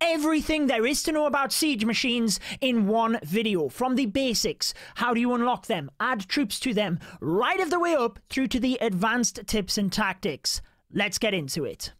everything there is to know about siege machines in one video. From the basics, how do you unlock them, add troops to them, right of the way up through to the advanced tips and tactics. Let's get into it.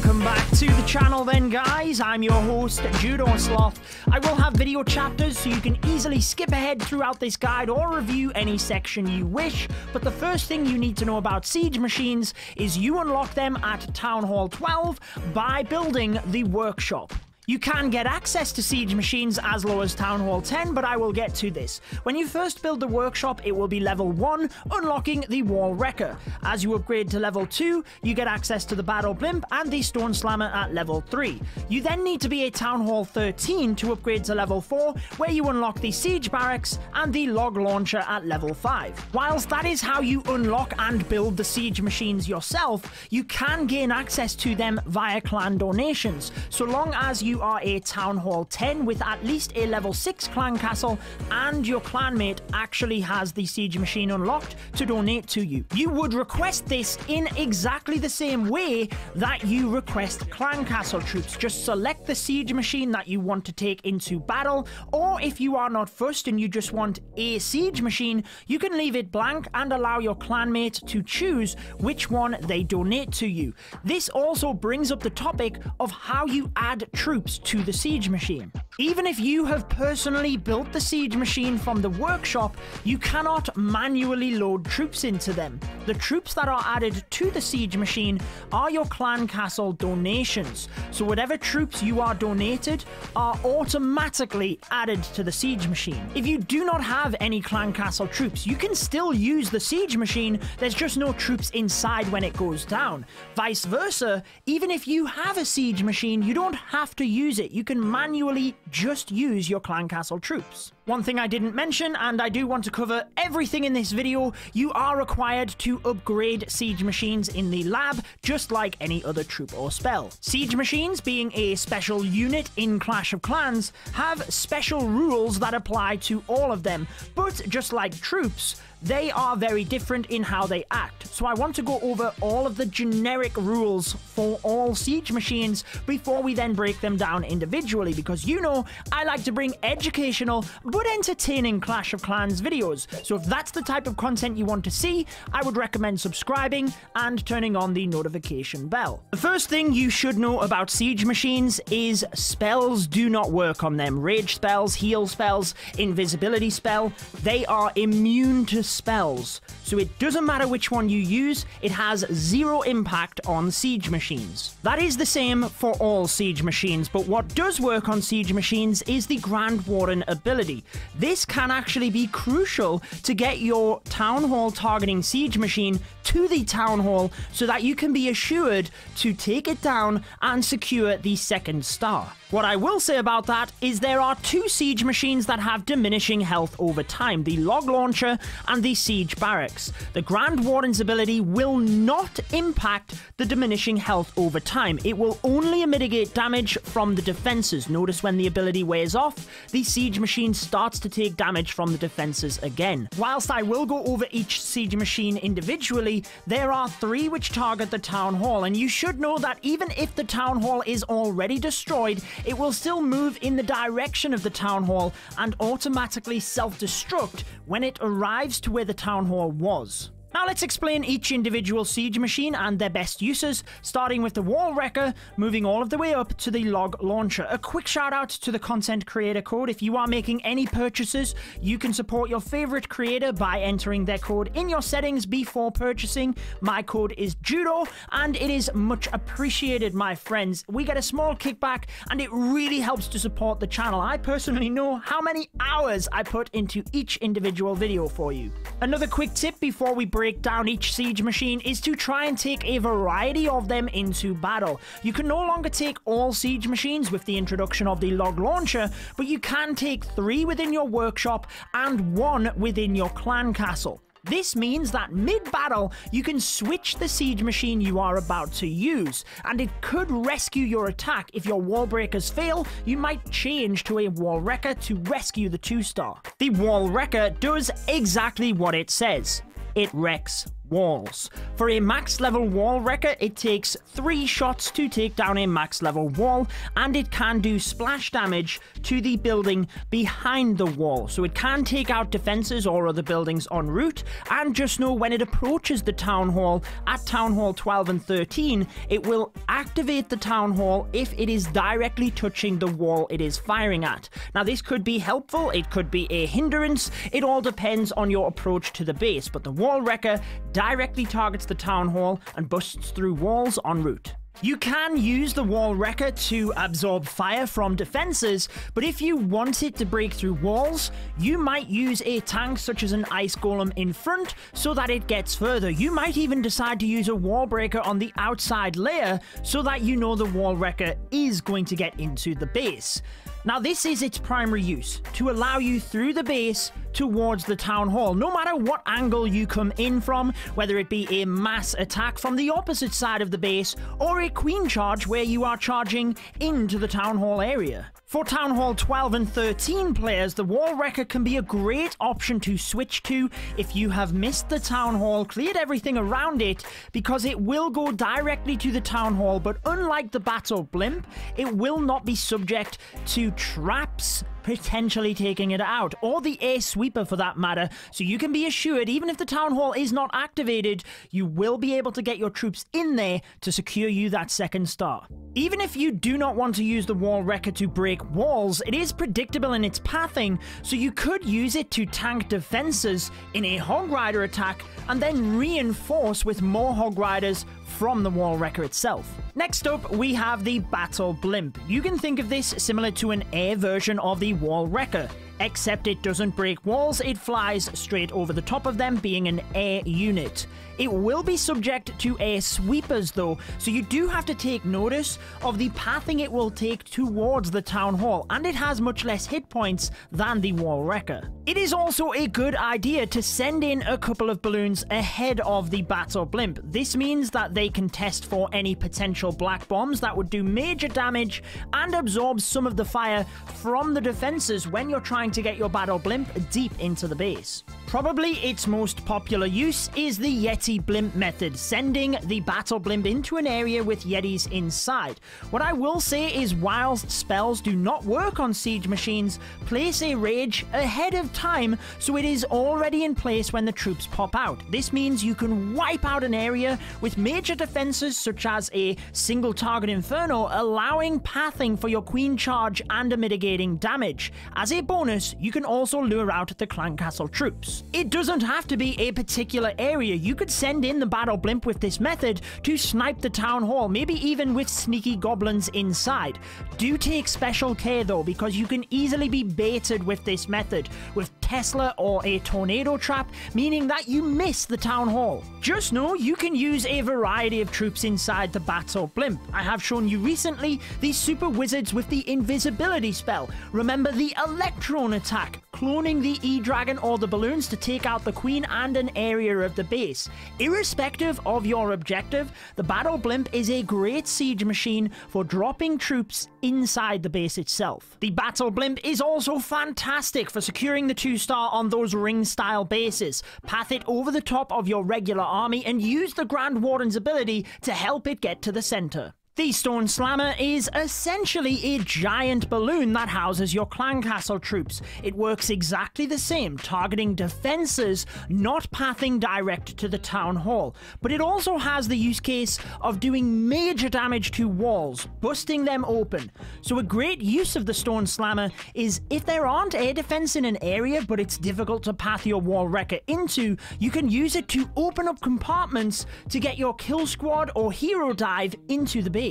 Welcome back to the channel then guys, I'm your host Judo Sloth. I will have video chapters so you can easily skip ahead throughout this guide or review any section you wish, but the first thing you need to know about siege machines is you unlock them at Town Hall 12 by building the workshop. You can get access to Siege machines as low as Town Hall 10, but I will get to this. When you first build the workshop, it will be level 1, unlocking the Wall Wrecker. As you upgrade to level 2, you get access to the Battle Blimp and the Stone Slammer at level 3. You then need to be a Town Hall 13 to upgrade to level 4, where you unlock the Siege Barracks and the Log Launcher at level 5. Whilst that is how you unlock and build the Siege machines yourself, you can gain access to them via clan donations, so long as you are a Town Hall 10 with at least a level 6 clan castle and your clanmate actually has the siege machine unlocked to donate to you. You would request this in exactly the same way that you request clan castle troops. Just select the siege machine that you want to take into battle or if you are not first and you just want a siege machine, you can leave it blank and allow your clanmate to choose which one they donate to you. This also brings up the topic of how you add troops to the siege machine. Even if you have personally built the siege machine from the workshop, you cannot manually load troops into them. The troops that are added to the siege machine are your clan castle donations. So whatever troops you are donated are automatically added to the siege machine. If you do not have any clan castle troops, you can still use the siege machine, there's just no troops inside when it goes down. Vice versa, even if you have a siege machine, you don't have to use it. You can manually just use your clan castle troops. One thing I didn't mention, and I do want to cover everything in this video, you are required to upgrade siege machines in the lab, just like any other troop or spell. Siege machines, being a special unit in Clash of Clans, have special rules that apply to all of them, but just like troops, they are very different in how they act. So I want to go over all of the generic rules for all siege machines before we then break them down individually because you know I like to bring educational but entertaining Clash of Clans videos. So if that's the type of content you want to see, I would recommend subscribing and turning on the notification bell. The first thing you should know about siege machines is spells do not work on them. Rage spells, heal spells, invisibility spell, they are immune to spells, so it doesn't matter which one you use, it has zero impact on siege machines. That is the same for all siege machines, but what does work on siege machines is the Grand Warden ability. This can actually be crucial to get your Town Hall targeting siege machine to the Town Hall so that you can be assured to take it down and secure the second star. What I will say about that is there are two siege machines that have diminishing health over time, the log launcher and the siege barracks. The Grand Warden's ability will not impact the diminishing health over time. It will only mitigate damage from the defenses. Notice when the ability wears off, the siege machine starts to take damage from the defenses again. Whilst I will go over each siege machine individually, there are three which target the town hall, and you should know that even if the town hall is already destroyed, it will still move in the direction of the town hall and automatically self-destruct when it arrives to where the town hall was. Now let's explain each individual siege machine and their best uses, starting with the wall wrecker, moving all of the way up to the log launcher. A quick shout out to the content creator code. If you are making any purchases, you can support your favorite creator by entering their code in your settings before purchasing. My code is Judo and it is much appreciated, my friends. We get a small kickback and it really helps to support the channel. I personally know how many hours I put into each individual video for you. Another quick tip before we break down each siege machine is to try and take a variety of them into battle. You can no longer take all siege machines with the introduction of the log launcher, but you can take three within your workshop and one within your clan castle. This means that mid-battle, you can switch the siege machine you are about to use, and it could rescue your attack. If your wall breakers fail, you might change to a wall wrecker to rescue the 2-star. The wall wrecker does exactly what it says it wrecks walls. For a max level wall wrecker, it takes 3 shots to take down a max level wall, and it can do splash damage to the building behind the wall. So it can take out defenses or other buildings en route, and just know when it approaches the town hall at Town Hall 12 and 13, it will activate the town hall if it is directly touching the wall it is firing at. Now, this could be helpful, it could be a hindrance, it all depends on your approach to the base, but the wall wrecker directly targets the town hall and busts through walls en route. You can use the wall wrecker to absorb fire from defenses, but if you want it to break through walls, you might use a tank such as an ice golem in front so that it gets further. You might even decide to use a wall breaker on the outside layer so that you know the wall wrecker is going to get into the base. Now this is its primary use, to allow you through the base towards the town hall, no matter what angle you come in from, whether it be a mass attack from the opposite side of the base, or a queen charge where you are charging into the town hall area. For Town Hall 12 and 13 players, the Wall Wrecker can be a great option to switch to if you have missed the Town Hall, cleared everything around it, because it will go directly to the Town Hall, but unlike the Battle Blimp, it will not be subject to traps, potentially taking it out, or the air sweeper for that matter, so you can be assured even if the town hall is not activated, you will be able to get your troops in there to secure you that second star. Even if you do not want to use the wall wrecker to break walls, it is predictable in its pathing, so you could use it to tank defenses in a hog rider attack and then reinforce with more hog riders from the wall wrecker itself. Next up, we have the Battle Blimp. You can think of this similar to an air version of the wall wrecker except it doesn't break walls, it flies straight over the top of them, being an air unit. It will be subject to air sweepers though, so you do have to take notice of the pathing it will take towards the town hall, and it has much less hit points than the wall wrecker. It is also a good idea to send in a couple of balloons ahead of the battle blimp. This means that they can test for any potential black bombs that would do major damage and absorb some of the fire from the defenses when you're trying trying to get your battle blimp deep into the base. Probably its most popular use is the Yeti blimp method, sending the battle blimp into an area with Yetis inside. What I will say is whilst spells do not work on siege machines, place a rage ahead of time so it is already in place when the troops pop out. This means you can wipe out an area with major defenses such as a single target inferno, allowing pathing for your queen charge and a mitigating damage. As a bonus, you can also lure out the clan castle troops. It doesn't have to be a particular area. You could send in the battle blimp with this method to snipe the town hall, maybe even with sneaky goblins inside. Do take special care though, because you can easily be baited with this method, with Tesla or a tornado trap, meaning that you miss the town hall. Just know you can use a variety of troops inside the battle blimp. I have shown you recently these super wizards with the invisibility spell. Remember the Electron attack, cloning the E-Dragon or the balloons to take out the Queen and an area of the base. Irrespective of your objective, the Battle Blimp is a great siege machine for dropping troops inside the base itself. The Battle Blimp is also fantastic for securing the 2-star on those ring-style bases. Path it over the top of your regular army and use the Grand Warden's ability to help it get to the center. The Stone Slammer is essentially a giant balloon that houses your clan castle troops. It works exactly the same, targeting defenses, not pathing direct to the town hall. But it also has the use case of doing major damage to walls, busting them open. So a great use of the Stone Slammer is if there aren't air defense in an area, but it's difficult to path your wall wrecker into, you can use it to open up compartments to get your kill squad or hero dive into the base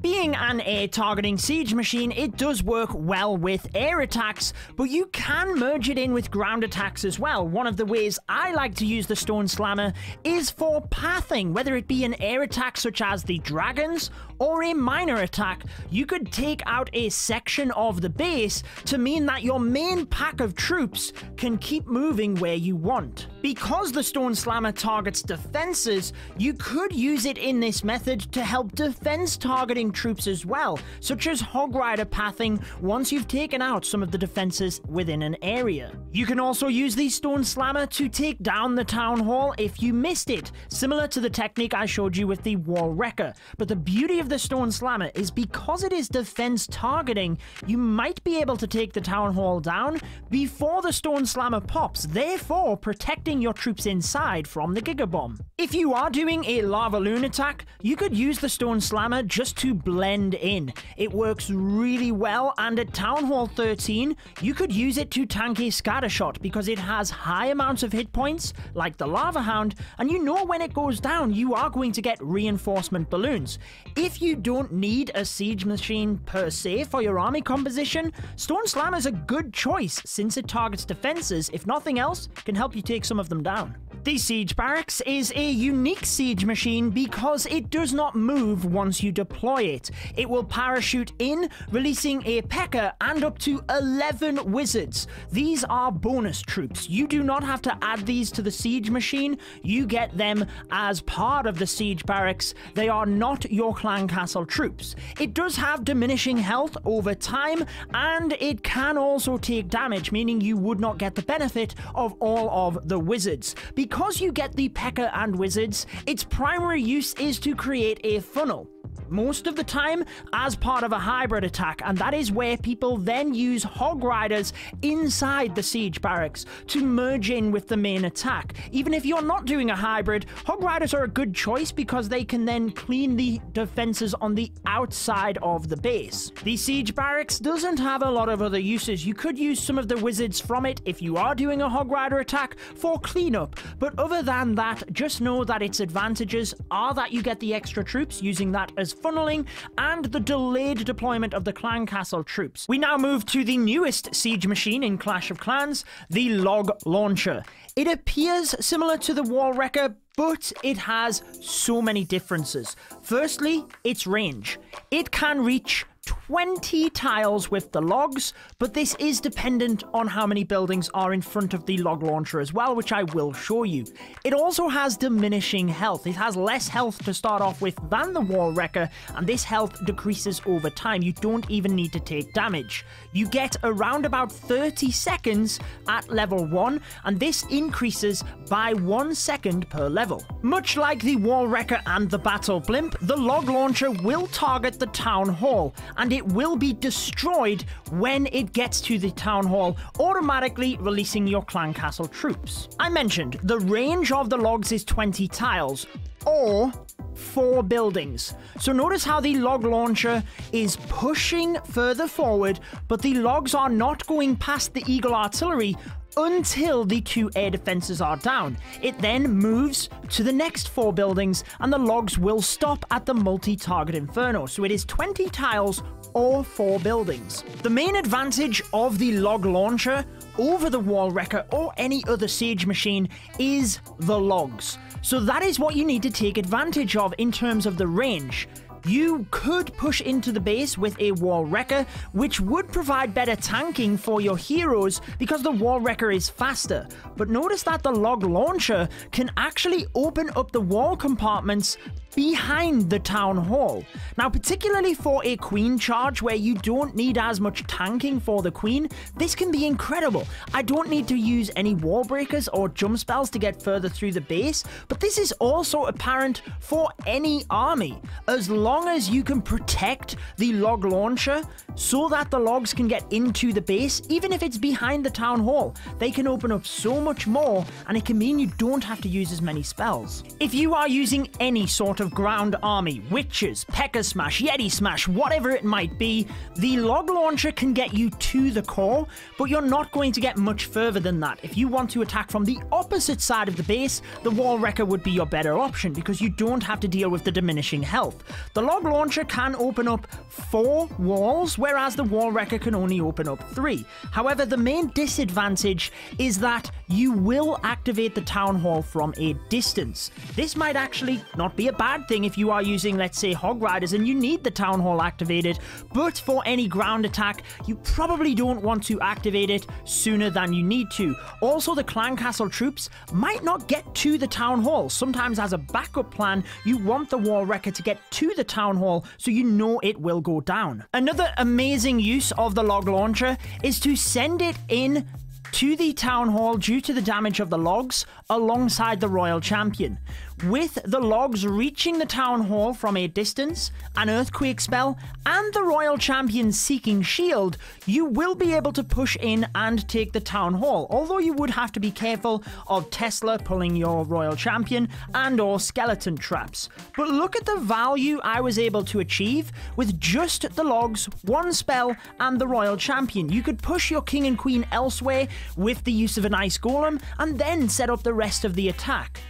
Being an air targeting siege machine, it does work well with air attacks, but you can merge it in with ground attacks as well. One of the ways I like to use the Stone Slammer is for pathing, whether it be an air attack such as the dragons or a miner attack, you could take out a section of the base to mean that your main pack of troops can keep moving where you want. Because the Stone Slammer targets defenses, you could use it in this method to help defense targeting troops as well, such as Hog Rider pathing once you've taken out some of the defenses within an area. You can also use the Stone Slammer to take down the Town Hall if you missed it, similar to the technique I showed you with the Wall Wrecker. But the beauty of the Stone Slammer is because it is defense targeting, you might be able to take the Town Hall down before the Stone Slammer pops, therefore protecting your troops inside from the Giga Bomb. If you are doing a Lava Loon attack, you could use the Stone Slammer just to blend in. It works really well, and at Town Hall 13, you could use it to tank a scatter shot because it has high amounts of hit points, like the Lava Hound, and you know when it goes down, you are going to get reinforcement balloons. If you don't need a siege machine per se for your army composition, Stone Slammer is a good choice since it targets defenses, if nothing else, can help you take some of them down. The Siege Barracks is a unique siege machine because it does not move once you deploy it. It will parachute in, releasing a P.E.K.K.A. and up to 11 wizards. These are bonus troops. You do not have to add these to the siege machine, you get them as part of the Siege Barracks. They are not your clan castle troops. It does have diminishing health over time, and it can also take damage, meaning you would not get the benefit of all of the wizards. Because because you get the P.E.K.K.A. and Wizards, its primary use is to create a funnel most of the time as part of a hybrid attack, and that is where people then use Hog Riders inside the Siege Barracks to merge in with the main attack. Even if you're not doing a hybrid, Hog Riders are a good choice because they can then clean the defenses on the outside of the base. The Siege Barracks doesn't have a lot of other uses. You could use some of the wizards from it if you are doing a Hog Rider attack for cleanup, but other than that, just know that its advantages are that you get the extra troops using that as funneling, and the delayed deployment of the clan castle troops. We now move to the newest siege machine in Clash of Clans, the Log Launcher. It appears similar to the Wall Wrecker, but it has so many differences. Firstly, its range. It can reach 20 tiles with the logs, but this is dependent on how many buildings are in front of the log launcher as well, which I will show you. It also has diminishing health. It has less health to start off with than the wall wrecker, and this health decreases over time. You don't even need to take damage. You get around about 30 seconds at level 1, and this increases by 1 second per level. Much like the wall wrecker and the battle blimp, the log launcher will target the town hall, and it will be destroyed when it gets to the town hall, automatically releasing your clan castle troops. I mentioned the range of the logs is 20 tiles, or four buildings. So notice how the log launcher is pushing further forward, but the logs are not going past the Eagle artillery until the two air defenses are down. It then moves to the next four buildings and the logs will stop at the multi-target inferno. So it is 20 tiles or four buildings. The main advantage of the log launcher over the wall wrecker or any other siege machine is the logs. So that is what you need to take advantage of in terms of the range. You could push into the base with a wall wrecker, which would provide better tanking for your heroes because the wall wrecker is faster. But notice that the log launcher can actually open up the wall compartments behind the town hall. Now, particularly for a queen charge where you don't need as much tanking for the queen, this can be incredible. I don't need to use any wall breakers or jump spells to get further through the base, but this is also apparent for any army. As long as you can protect the log launcher so that the logs can get into the base, even if it's behind the town hall, they can open up so much more and it can mean you don't have to use as many spells. If you are using any sort of ground army, witches, P.E.K.K.A. Smash, Yeti Smash, whatever it might be, the log launcher can get you to the core, but you're not going to get much further than that. If you want to attack from the opposite side of the base, the wall wrecker would be your better option because you don't have to deal with the diminishing health. The log launcher can open up four walls, whereas the wall wrecker can only open up three. However, the main disadvantage is that you will activate the town hall from a distance. This might actually not be a bad thing if you are using, let's say, hog riders and you need the town hall activated, but for any ground attack, you probably don't want to activate it sooner than you need to. Also, the clan castle troops might not get to the town hall. Sometimes, as a backup plan, you want the wall wrecker to get to the town hall so you know it will go down. Another amazing use of the log launcher is to send it in to the town hall due to the damage of the logs alongside the royal champion. With the logs reaching the town hall from a distance, an earthquake spell, and the royal champion seeking shield, you will be able to push in and take the town hall, although you would have to be careful of Tesla pulling your royal champion and or skeleton traps. But look at the value I was able to achieve with just the logs, one spell, and the royal champion. You could push your king and queen elsewhere with the use of an ice golem and then set up the rest of the attack.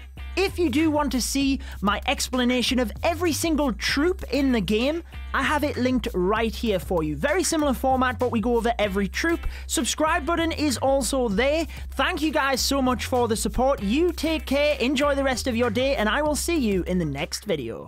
If you do want to see my explanation of every single troop in the game, I have it linked right here for you. Very similar format, but we go over every troop. Subscribe button is also there. Thank you guys so much for the support. You take care, enjoy the rest of your day, and I will see you in the next video.